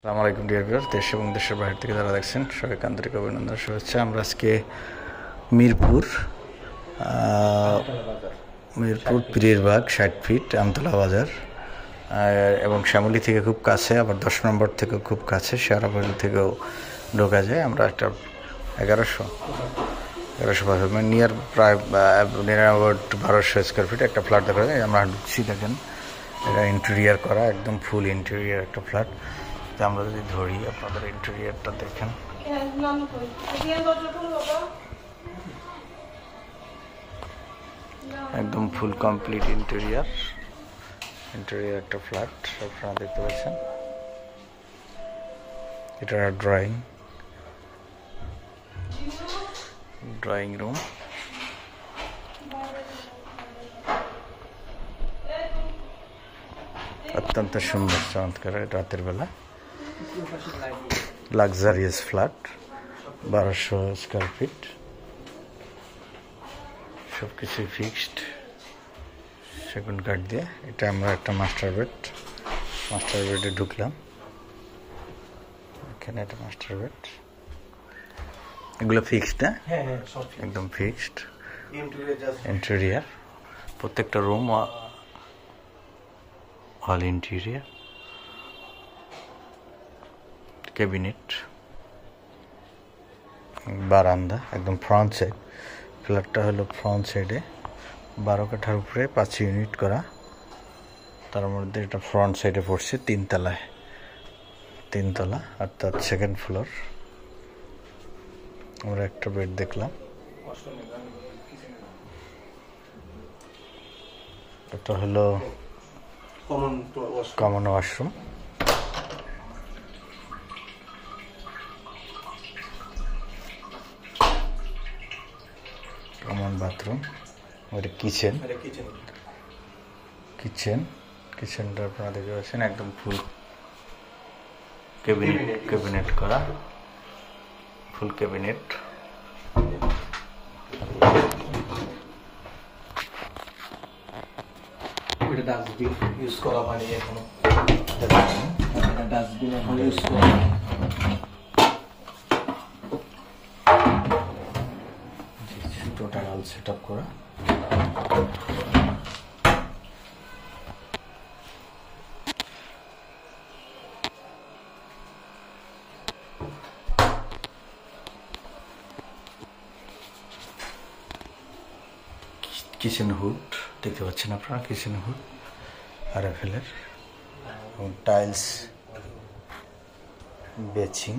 আসসালামু আলাইকুম dear viewer দেশ এবং দেশের বাইরে থেকে যারা দেখছেন, সবাইকে আন্তরিক অভিনন্দন, শুভেচ্ছা। আমরা আজকে মিরপুর মিরপুর পীরেরবাগ ষাট ফিট, আমতলা বাজার এবং শ্যামলী থেকে খুব কাছে, আবার দশ নম্বর থেকেও খুব কাছে শেয়ারাবাড়ি থেকেও ঢোকা যায়। আমরা একটা এগারোশো এগারোশো মানে নিয়ার প্রায় নিয়ার অ্যাবাউট বারোশো স্কোয়ার ফিট একটা ফ্ল্যাট দেখা যায়। আমরা ঢুকছি, দেখেন, এটা ইন্টেরিয়ার করা, একদম ফুল ইন্টেরিয়ার একটা ফ্ল্যাট তো আমরা যদি ধরি, আপনাদের ইন্টেরিয়ারটা দেখেন। একদম ফুল কমপ্লিট ইন্টেরিয়ার ইন্টেরিয়ার একটা ফ্ল্যাট আপনারা দেখতে পাচ্ছেন। এটা ড্রয়িং ড্রয়িং রুম অত্যন্ত সুন্দর, চমৎকার, রাতের বেলা। লাক্সারিয়াস ফ্ল্যাট বারোশো স্কোয়ার ফিট সব কিছুই ফিক্সড সেগুন কাঠ দিয়ে। এটা আমরা একটা মাস্টার বেড মাস্টার বেডে ঢুকলাম। এখানে একটা মাস্টার বেড এগুলো ফিক্সড না হ্যাঁ হ্যাঁ একদম ফিক্সড ইন্টেরিয়ার প্রত্যেকটা রুম হল ইন্টেরিয়ার ক্যাবিনেট বারান্দা একদম ফ্রন্ট সাইড ফ্ল্যাটটা হলো ফ্রন্ট সাইডে বারো কাঠার উপরে পাঁচ ইউনিট করা। তার মধ্যে এটা ফ্রন্ট সাইডে পড়ছে তিনতলায়। তিনতলা অর্থাৎ সেকেন্ড ফ্লোর আমরা একটা বেড দেখলাম। এটা হলো common common washroom common bathroom ওটা কিচেন কিচেন কিচেন কিচেনটা আপনারা দেখতে পাচ্ছেন একদম ফুল ক্যাবিনেট ক্যাবিনেট করা। ফুল ক্যাবিনেট এটা ডাস্টবিন ইউজ করা হয়নি এখনও। ডাস্টবিন এখন ইউজ করা সেট আপ করা। কিচেন হুড দেখতে পাচ্ছেন আপনারা কিচেন হুড আর এফেলের টাইলস বেচিং।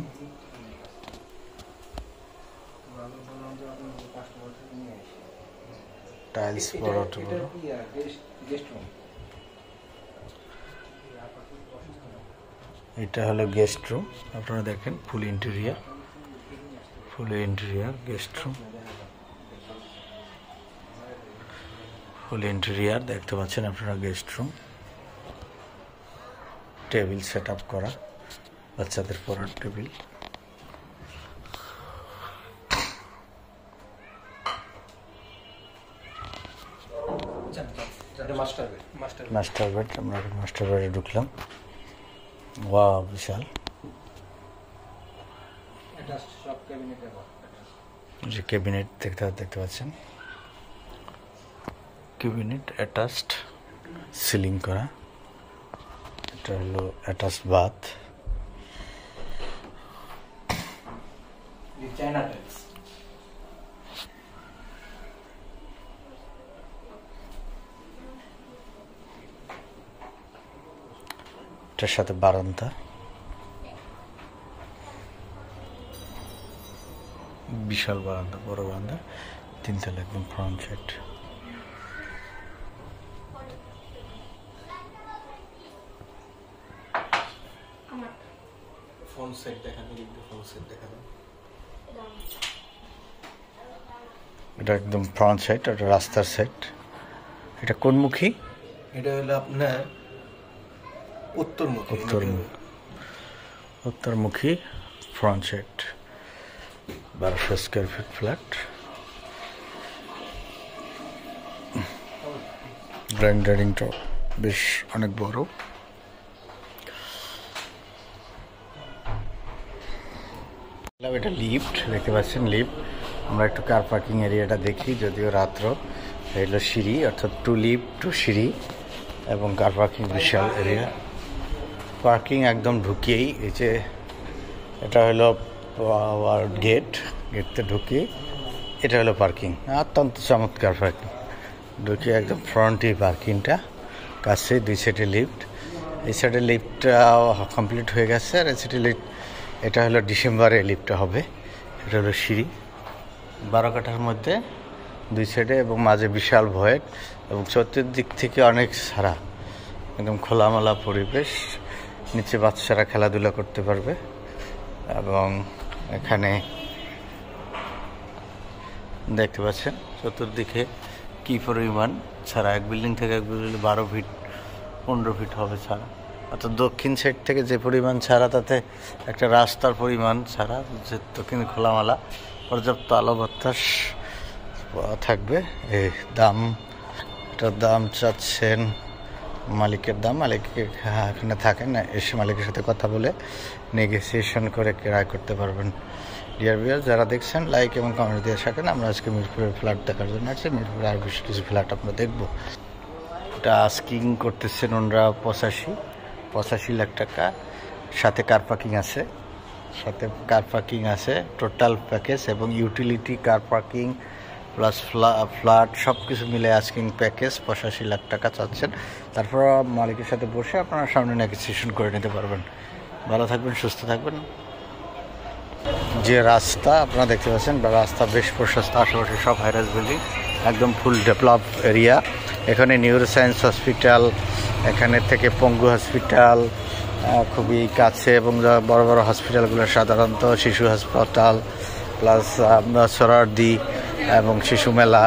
টাইলস বড় বড় এটা হলো গেস্ট রুম আপনারা দেখেন full interior full interior guest room full interior দেখতে পাচ্ছেন আপনারা guest room table set up করা বাচ্চাদের পড়ার টেবিল মাস্টার বেড আমরা মাস্টার বেডে ঢুকলাম। ওয়া বিশাল। যে ক্যাবিনেট দেখতে দেখতে পাচ্ছেন? ক্যাবিনেট অ্যাটাচড সিলিং করা। এটা হলো অ্যাটাচড বাথ চায়না টাইলস এটার সাথে বারান্দা। বিশাল বারান্দা বড় বারান্দা তিনতলা একদম ফ্রন্ট সাইড ফোন সেট দেখানো কিন্তু ফোন সেট দেখানো। এটা একদম ফ্রন্ট সাইড এটা রাস্তার সাইড এটা কোনমুখী? এটা হলো আপনার উত্তরমুখী। উত্তরমুখী। ফ্রন্ট সাইড বারোশো স্কোয়ার ফিট ফ্ল্যাট। ডাইনিংটা বেশ অনেক বড়। এটা লিফট, দেখতে পাচ্ছেন লিফট। আমরা একটু কার পার্কিং এরিয়াটা দেখি, যদিও রাত্র। এই হলো সিঁড়ি, অর্থাৎ টু লিফট টু সিঁড়ি এবং কার পার্কিং বিশাল এরিয়া পার্কিং একদম ঢুকিয়েই, এই যে এটা হলো গেট, গেটতে ঢুকিয়ে এটা হলো পার্কিং। অত্যন্ত চমৎকার পার্কিং। ঢুকিয়ে একদম ফ্রন্টে পার্কিংটা কাছে দুই সাইডে লিফট। এই সাইডে লিফটটা কমপ্লিট হয়ে গেছে, আর এই সাইডে লিফট, এটা হলো ডিসেম্বরে লিফটটা হবে, এটা হলো সিঁড়ি। বারো কাঠার মধ্যে দুই সাইডে এবং মাঝে বিশাল ভয়েড এবং চতুর্দিক থেকে অনেক সারা, একদম খোলামেলা পরিবেশ। নিচে বাচ্চারা খেলাধুলা করতে পারবে। এবং এখানে দেখতে পাচ্ছেন চতুর্দিকে কি পরিমাণ ছাড়া, এক বিল্ডিং থেকে এক বিল্ডিং বারো ফিট পনেরো ফিট হবে ছাড়া। অর্থাৎ দক্ষিণ সাইড থেকে যে পরিমাণ ছাড়া, তাতে একটা রাস্তার পরিমাণ ছাড়া, যে দক্ষিণ খোলামালা পর্যাপ্ত আলো বাতাস থাকবে। এই দাম, এটার দাম চাচ্ছেন মালিকের দাম, মালিক এখানে থাকেন, এসে মালিকের সাথে কথা বলে নেগোসিয়েশন করে ক্রয় করতে পারবেন। ডিয়ার বিয়ার যারা দেখছেন লাইক এবং কমেন্ট দিয়ে থাকেন, আমরা আজকে মিরপুরের ফ্ল্যাট দেখার জন্য আসছি। মিরপুরে আর বেশ কিছু ফ্ল্যাট আমরা দেখব। এটা আস্কিং করতেছেন ওনারা পঁচাশি পঁচাশি লাখ টাকা। সাথে কার পার্কিং আছে। সাথে কার পার্কিং আছে টোটাল প্যাকেজ এবং utility car parking plus flat সব কিছু মিলে আস্কিং প্যাকেজ, পঁচাশি লাখ টাকা চাচ্ছেন। তারপর মালিকের সাথে বসে আপনারা সামনে নেগোসিয়েশন করে নিতে পারবেন। ভালো থাকবেন, সুস্থ থাকবেন। যে রাস্তা আপনারা দেখতে পাচ্ছেন রাস্তা বেশ প্রশস্ত, আশেপাশে সব হাইরাস বিল্ডিং একদম ফুল ডেভেলপ এরিয়া এখানে নিউরো সায়েন্স হসপিটাল এখানে থেকে পঙ্গু হসপিটাল খুবই কাছে এবং বড় বড় হসপিটালগুলো সাধারণত শিশু হাসপাতাল প্লাস সরারদি এবং শিশু মেলা